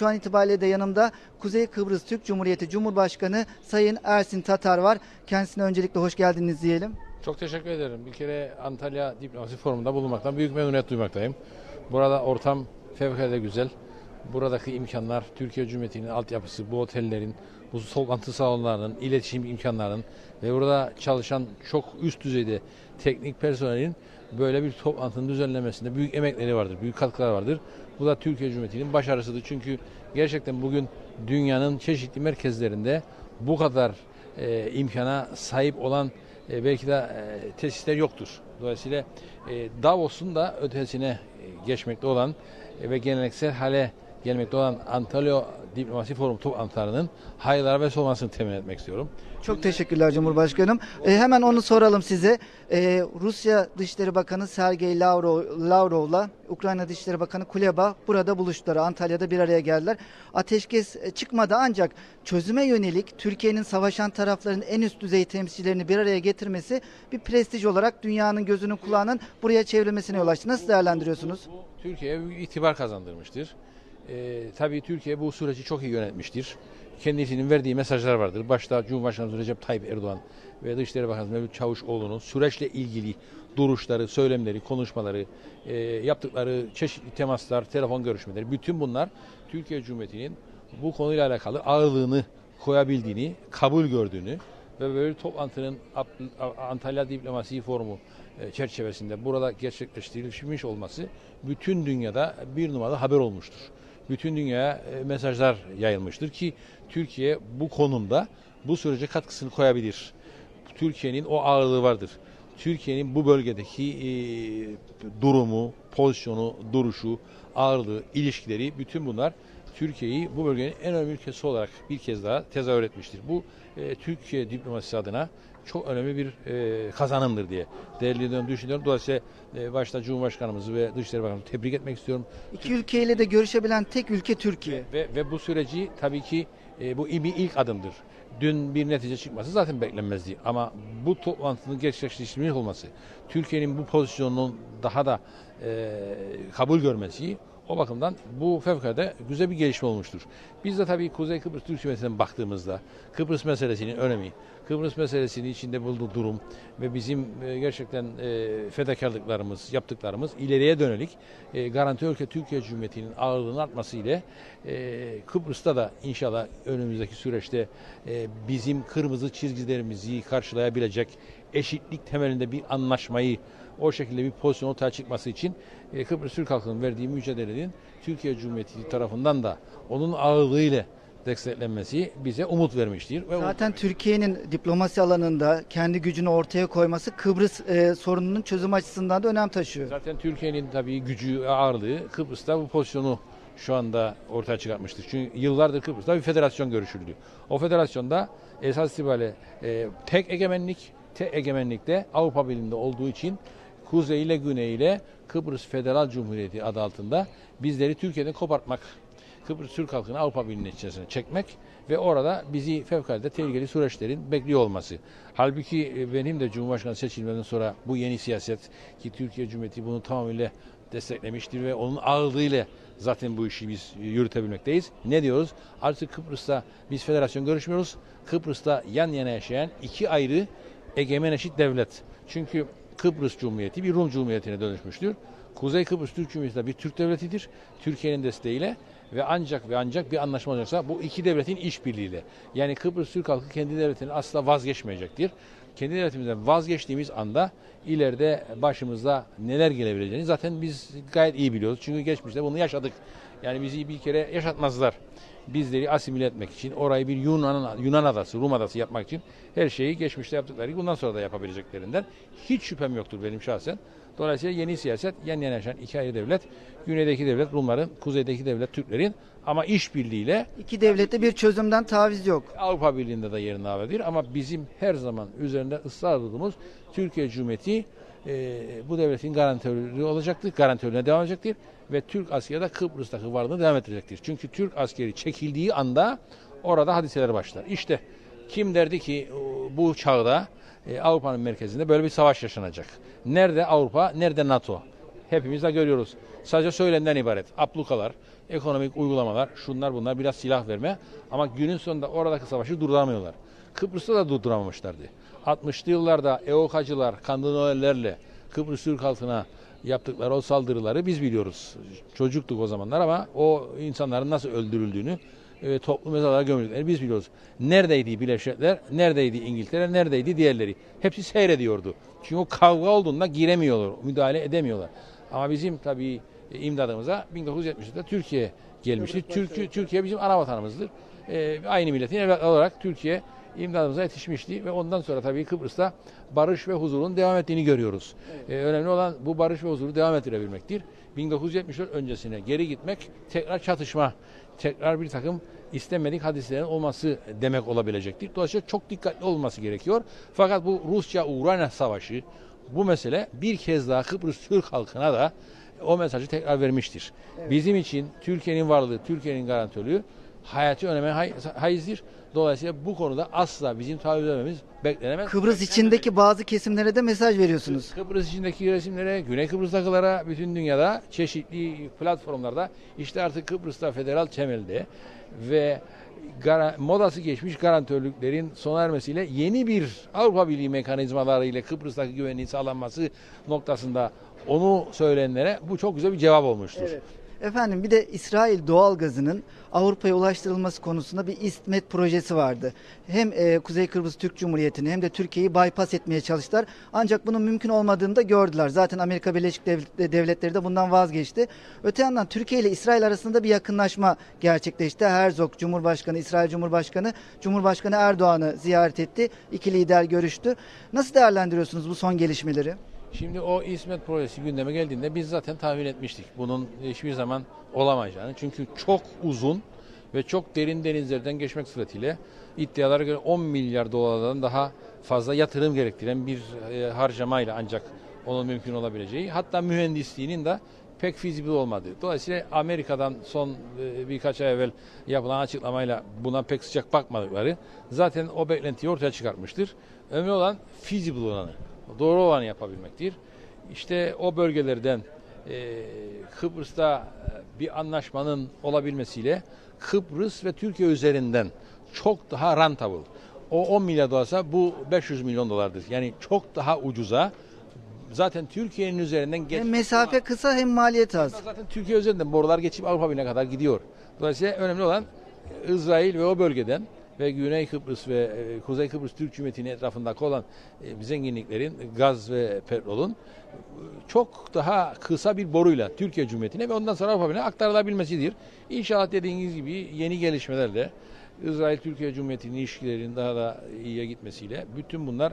Şu an itibariyle de yanımda Kuzey Kıbrıs Türk Cumhuriyeti Cumhurbaşkanı Sayın Ersin Tatar var. Kendisine öncelikle hoş geldiniz diyelim. Çok teşekkür ederim. Bir kere Antalya Diplomasi Forumu'nda bulunmaktan büyük memnuniyet duymaktayım. Burada ortam fevkalade güzel. Buradaki imkanlar, Türkiye Cumhuriyeti'nin altyapısı, bu otellerin, bu toplantı salonlarının, iletişim imkanlarının ve burada çalışan çok üst düzeyde teknik personelin böyle bir toplantının düzenlemesinde büyük emekleri vardır, büyük katkılar vardır. Bu da Türkiye Cumhuriyeti'nin başarısıdır. Çünkü gerçekten bugün dünyanın çeşitli merkezlerinde bu kadar e, imkana sahip olan e, belki de e, tesisler yoktur. Dolayısıyla e, Davos'un da ötesine e, geçmekte olan e, ve geleneksel hale gelmekte olan Antalya Diplomasi Forum toplantılarının hayırlara vesile olmasını temin etmek istiyorum. Çok teşekkürler Cumhurbaşkanım. E, hemen onu soralım size. E, Rusya Dışişleri Bakanı Sergey Lavrov, Lavrov'la Ukrayna Dışişleri Bakanı Kuleba burada buluştular. Antalya'da bir araya geldiler. Ateşkes e, çıkmadı ancak çözüme yönelik Türkiye'nin savaşan tarafların en üst düzey temsilcilerini bir araya getirmesi bir prestij olarak dünyanın gözünün kulağının buraya çevrilmesine yol açtı. Nasıl değerlendiriyorsunuz? Türkiye'ye itibar kazandırmıştır. Ee, tabii Türkiye bu süreci çok iyi yönetmiştir. Kendisinin verdiği mesajlar vardır. Başta Cumhurbaşkanı Recep Tayyip Erdoğan ve Dışişleri Bakanı Mevlüt Çavuşoğlu'nun süreçle ilgili duruşları, söylemleri, konuşmaları, e, yaptıkları çeşitli temaslar, telefon görüşmeleri bütün bunlar Türkiye Cumhuriyeti'nin bu konuyla alakalı ağırlığını koyabildiğini, kabul gördüğünü ve böyle toplantının Antalya Diplomasi Forumu e, çerçevesinde burada gerçekleştirilmiş olması bütün dünyada bir numaralı haber olmuştur. Bütün dünyaya e, mesajlar yayılmıştır ki Türkiye bu konumda bu sürece katkısını koyabilir. Türkiye'nin o ağırlığı vardır. Türkiye'nin bu bölgedeki e, durumu, pozisyonu, duruşu, ağırlığı, ilişkileri bütün bunlar Türkiye'yi bu bölgenin en önemli ülkesi olarak bir kez daha tezahür etmiştir. Bu e, Türkiye diplomasisi adına çok önemli bir e, kazanımdır diye değerli düşünüyorum. Dolayısıyla e, başta Cumhurbaşkanımızı ve Dışişleri Bakanımızı tebrik etmek istiyorum. İki ülkeyle de görüşebilen tek ülke Türkiye. Ve, ve bu süreci tabii ki e, bu bir ilk adımdır. Dün bir netice çıkması zaten beklenmezdi. Ama bu toplantının gerçekleştirilmiş olması, Türkiye'nin bu pozisyonunun daha da e, kabul görmesi o bakımdan bu fevkalade güzel bir gelişme olmuştur. Biz de tabii Kuzey Kıbrıs Türk Cumhuriyeti'ne baktığımızda Kıbrıs meselesinin önemi, Kıbrıs meselesinin içinde bulunduğu durum ve bizim e, gerçekten e, fedakarlıklarımız, yaptıklarımız ileriye dönelik e, garanti ülke Türkiye Cumhuriyeti'nin ağırlığının artması ile Kıbrıs'ta da inşallah önümüzdeki süreçte bizim kırmızı çizgilerimizi karşılayabilecek eşitlik temelinde bir anlaşmayı o şekilde bir pozisyon ortaya çıkması için e, Kıbrıs Türk halkının verdiği mücadelenin Türkiye Cumhuriyeti tarafından da onun ağırlığıyla desteklenmesi bize umut vermiştir. Ve Zaten Türkiye'nin diplomasi alanında kendi gücünü ortaya koyması Kıbrıs e, sorununun çözüm açısından da önem taşıyor. Zaten Türkiye'nin tabii gücü, ağırlığı Kıbrıs'ta bu pozisyonu şu anda ortaya çıkartmıştır. Çünkü yıllardır Kıbrıs'ta bir federasyon görüşüldü. O federasyonda esas itibariyle e, tek egemenlik, tek egemenlikte Avrupa Birliği'nde olduğu için kuzey ile güney ile Kıbrıs Federal Cumhuriyeti adı altında bizleri Türkiye'den kopartmak, Kıbrıs Türk halkını Avrupa Birliği'nin içerisine çekmek ve orada bizi fevkalade tehlikeli süreçlerin bekliyor olması. Halbuki e, benim de Cumhurbaşkanı seçilmeden sonra bu yeni siyaset ki Türkiye Cumhuriyeti bunu tamamıyla desteklemiştir ve onun ağırlığıyla zaten bu işi biz yürütebilmekteyiz. Ne diyoruz? Artık Kıbrıs'ta biz federasyon görüşmüyoruz. Kıbrıs'ta yan yana yaşayan iki ayrı egemen eşit devlet. Çünkü Kıbrıs Cumhuriyeti bir Rum Cumhuriyeti'ne dönüşmüştür. Kuzey Kıbrıs Türk Cumhuriyeti de bir Türk devletidir. Türkiye'nin desteğiyle ve ancak ve ancak bir anlaşma olacaksa bu iki devletin işbirliğiyle. Yani Kıbrıs Türk halkı kendi devletini asla vazgeçmeyecektir. Kendi devletimizden vazgeçtiğimiz anda ileride başımızda neler gelebileceğini zaten biz gayet iyi biliyoruz. Çünkü geçmişte bunu yaşadık. Yani bizi bir kere yaşatmazlar bizleri asimile etmek için, orayı bir Yunan, Yunan adası, Rum adası yapmak için her şeyi geçmişte yaptıkları bundan sonra da yapabileceklerinden hiç şüphem yoktur benim şahsen. Dolayısıyla yeni siyaset yan yana yaşayan iki ayrı devlet, güneydeki devlet Rumların, kuzeydeki devlet Türklerin ama işbirliğiyle iki devlette bir çözümden taviz yok. Avrupa Birliği'nde de yerini alabilir ama bizim her zaman üzerinde ısrar ettiğimiz Türkiye Cumhuriyeti e, bu devletin garantörü olacaktır, garantörüne devam edecektir ve Türk askeri de Kıbrıs'taki varlığını devam edecektir. Çünkü Türk askeri çekildiği anda orada hadiseler başlar. İşte kim derdi ki bu çağda e, Avrupa'nın merkezinde böyle bir savaş yaşanacak. Nerede Avrupa, nerede NATO? hepimiz de görüyoruz. Sadece söylemden ibaret. Aplukalar, ekonomik uygulamalar, şunlar bunlar biraz silah verme ama günün sonunda oradaki savaşı durduramıyorlar. Kıbrıs'ta da durduramamışlardı. 60'lı yıllarda EOK'acılar, kandinoellerle Kıbrıs Türk halkına yaptıkları o saldırıları biz biliyoruz. Çocuktuk o zamanlar ama o insanların nasıl öldürüldüğünü e, toplu mezarlara gömüldüklerini biz biliyoruz. Neredeydi Birleşik Devletler, neredeydi İngiltere, neredeydi diğerleri. Hepsi seyrediyordu. Çünkü o kavga olduğunda giremiyorlar, müdahale edemiyorlar. Ama bizim tabii e, imdadımıza 1970'de Türkiye gelmişti. Türkiye, Türkiye bizim ana vatanımızdır. E, aynı milletin evlatları olarak Türkiye imdadımıza yetişmişti ve ondan sonra tabii Kıbrıs'ta barış ve huzurun devam ettiğini görüyoruz. E, önemli olan bu barış ve huzuru devam ettirebilmektir. 1974 öncesine geri gitmek tekrar çatışma, tekrar bir takım istenmedik hadiselerin olması demek olabilecektir. Dolayısıyla çok dikkatli olması gerekiyor. Fakat bu Rusya-Ukrayna savaşı bu mesele bir kez daha Kıbrıs Türk halkına da o mesajı tekrar vermiştir. Bizim için Türkiye'nin varlığı, Türkiye'nin garantörlüğü hayati öneme hay- haizdir. Dolayısıyla bu konuda asla bizim taviz vermemiz beklenemez. Kıbrıs içindeki bazı kesimlere de mesaj veriyorsunuz. Kıbrıs içindeki resimlere, Güney Kıbrıs'takılara, bütün dünyada çeşitli platformlarda işte artık Kıbrıs'ta federal temelde ve modası geçmiş garantörlüklerin sona ermesiyle yeni bir Avrupa Birliği mekanizmaları ile Kıbrıs'taki güvenliğin sağlanması noktasında onu söyleyenlere bu çok güzel bir cevap olmuştur. Efendim bir de İsrail doğalgazının Avrupa'ya ulaştırılması konusunda bir İSTMET projesi vardı. Hem e, Kuzey Kıbrıs Türk Cumhuriyeti'ni hem de Türkiye'yi bypass etmeye çalıştılar. Ancak bunun mümkün olmadığını da gördüler. Zaten Amerika Birleşik Devlet- Devletleri de bundan vazgeçti. Öte yandan Türkiye ile İsrail arasında bir yakınlaşma gerçekleşti. Herzog Cumhurbaşkanı, İsrail Cumhurbaşkanı, Cumhurbaşkanı Erdoğan'ı ziyaret etti. İki lider görüştü. Nasıl değerlendiriyorsunuz bu son gelişmeleri? Şimdi o İsmet projesi gündeme geldiğinde biz zaten tahmin etmiştik. Bunun hiçbir zaman olamayacağını. Çünkü çok uzun ve çok derin denizlerden geçmek suretiyle iddialara göre 10 milyar dolardan daha fazla yatırım gerektiren bir e, harcamayla ancak onun mümkün olabileceği. Hatta mühendisliğinin de pek fizibil olmadığı. Dolayısıyla Amerika'dan son e, birkaç ay evvel yapılan açıklamayla buna pek sıcak bakmadıkları zaten o beklentiyi ortaya çıkartmıştır. Önemli olan feasible olanı doğru olanı yapabilmektir. İşte o bölgelerden e, Kıbrıs'ta e, bir anlaşmanın olabilmesiyle Kıbrıs ve Türkiye üzerinden çok daha rentable. O 10 milyar dolarsa bu 500 milyon dolardır. Yani çok daha ucuza zaten Türkiye'nin üzerinden geç. Hem mesafe kısa hem maliyet az. Zaten Türkiye üzerinden borular geçip Avrupa Birliği'ne kadar gidiyor. Dolayısıyla önemli olan İsrail ve o bölgeden ve Güney Kıbrıs ve e, Kuzey Kıbrıs Türk Cumhuriyeti'nin etrafındaki olan e, zenginliklerin gaz ve petrolün e, çok daha kısa bir boruyla Türkiye Cumhuriyeti'ne ve ondan sonra Avrupa Birliği'ne aktarılabilmesidir. İnşallah dediğiniz gibi yeni gelişmelerle İsrail-Türkiye Cumhuriyeti'nin ilişkilerinin daha da iyiye gitmesiyle bütün bunlar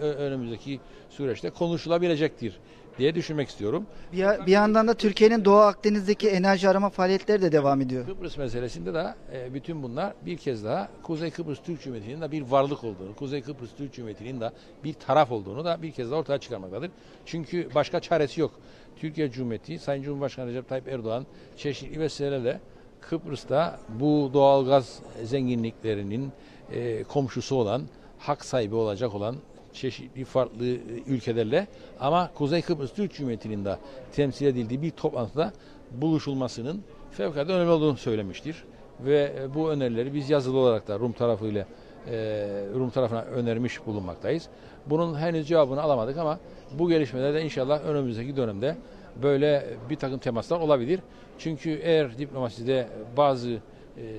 önümüzdeki süreçte konuşulabilecektir diye düşünmek istiyorum. Bir, bir yandan da Türkiye'nin Doğu Akdeniz'deki enerji arama faaliyetleri de devam ediyor. Kıbrıs meselesinde de e, bütün bunlar bir kez daha Kuzey Kıbrıs Türk Cumhuriyeti'nin de bir varlık olduğunu, Kuzey Kıbrıs Türk Cumhuriyeti'nin de bir taraf olduğunu da bir kez daha ortaya çıkarmaktadır. Çünkü başka çaresi yok. Türkiye Cumhuriyeti, Sayın Cumhurbaşkanı Recep Tayyip Erdoğan çeşitli vesilelerle Kıbrıs'ta bu doğalgaz zenginliklerinin e, komşusu olan, hak sahibi olacak olan çeşitli farklı e, ülkelerle ama Kuzey Kıbrıs Türk Cumhuriyeti'nin de temsil edildiği bir toplantıda buluşulmasının fevkalade önemli olduğunu söylemiştir. Ve e, bu önerileri biz yazılı olarak da Rum tarafıyla e, Rum tarafına önermiş bulunmaktayız. Bunun henüz cevabını alamadık ama bu gelişmelerde inşallah önümüzdeki dönemde böyle bir takım temaslar olabilir. Çünkü eğer diplomaside bazı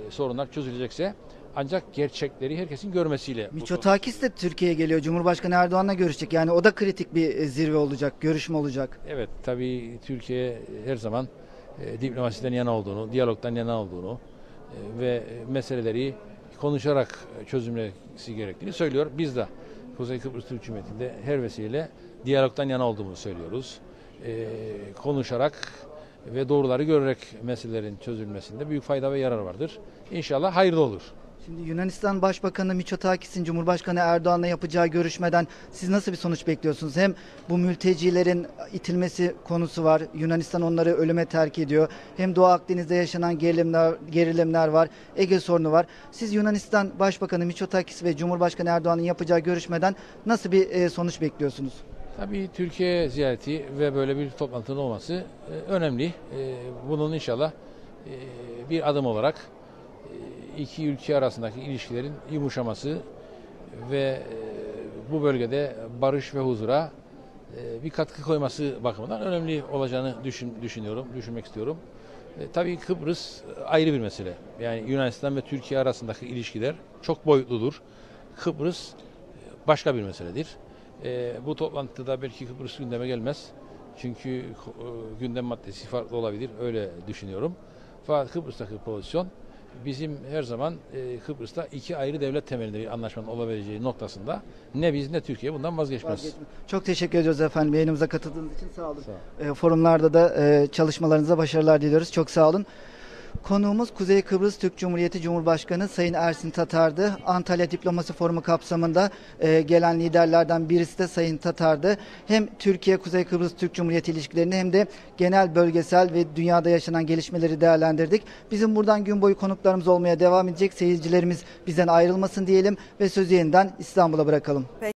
sorunlar çözülecekse ancak gerçekleri herkesin görmesiyle. Miçotakis de Türkiye'ye geliyor. Cumhurbaşkanı Erdoğan'la görüşecek. Yani o da kritik bir e, zirve olacak, görüşme olacak. Evet tabii Türkiye her zaman e, diplomasiden yana olduğunu, diyalogdan yana olduğunu e, ve meseleleri konuşarak çözümlemesi gerektiğini söylüyor. Biz de Kuzey Kıbrıs Türk Cumhuriyeti'nde her vesileyle diyalogdan yana olduğumuzu söylüyoruz. E, konuşarak ve doğruları görerek meselelerin çözülmesinde büyük fayda ve yarar vardır. İnşallah hayırlı olur. Şimdi Yunanistan Başbakanı Miçotakis'in Cumhurbaşkanı Erdoğan'la yapacağı görüşmeden siz nasıl bir sonuç bekliyorsunuz? Hem bu mültecilerin itilmesi konusu var. Yunanistan onları ölüme terk ediyor. Hem Doğu Akdeniz'de yaşanan gerilimler, gerilimler var. Ege sorunu var. Siz Yunanistan Başbakanı Miçotakis ve Cumhurbaşkanı Erdoğan'ın yapacağı görüşmeden nasıl bir e, sonuç bekliyorsunuz? Tabii Türkiye ziyareti ve böyle bir toplantının olması e, önemli. E, bunun inşallah bir adım olarak iki ülke arasındaki ilişkilerin yumuşaması ve e, bu bölgede barış ve huzura e, bir katkı koyması bakımından önemli olacağını düşün, düşünüyorum, düşünmek istiyorum. E, tabii Kıbrıs ayrı bir mesele. Yani Yunanistan ve Türkiye arasındaki ilişkiler çok boyutludur. Kıbrıs e, başka bir meseledir. E, bu toplantıda belki Kıbrıs gündeme gelmez. Çünkü e, gündem maddesi farklı olabilir. Öyle düşünüyorum. Fakat Kıbrıs'taki pozisyon bizim her zaman e, Kıbrıs'ta iki ayrı devlet temelinde bir anlaşmanın olabileceği noktasında ne biz ne Türkiye bundan vazgeçmez. Vazgeçme. Çok teşekkür ediyoruz efendim yayınımıza katıldığınız için sağ olun. Sağ olun. E, forumlarda da e, çalışmalarınıza başarılar diliyoruz. Çok sağ olun. Konuğumuz Kuzey Kıbrıs Türk Cumhuriyeti Cumhurbaşkanı Sayın Ersin Tatar'dı. Antalya Diplomasi Forumu kapsamında e, gelen liderlerden birisi de Sayın Tatar'dı. Hem Türkiye Kuzey Kıbrıs Türk Cumhuriyeti ilişkilerini hem de genel bölgesel ve dünyada yaşanan gelişmeleri değerlendirdik. Bizim buradan gün boyu konuklarımız olmaya devam edecek. Seyircilerimiz bizden ayrılmasın diyelim ve sözü yeniden İstanbul'a bırakalım.